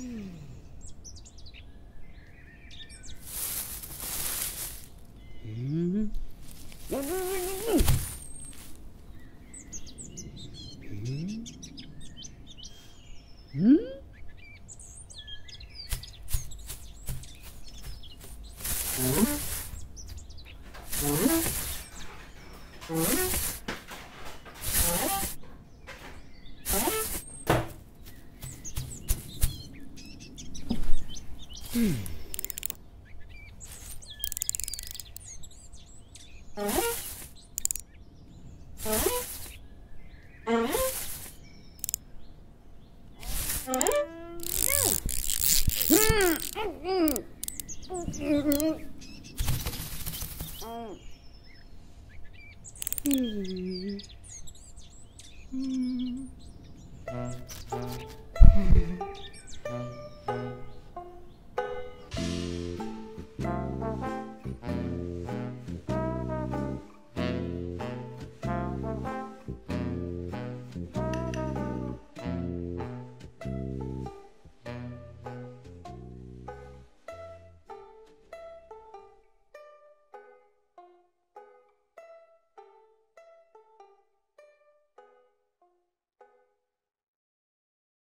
Hmm. Hmm? hmm. Hmm.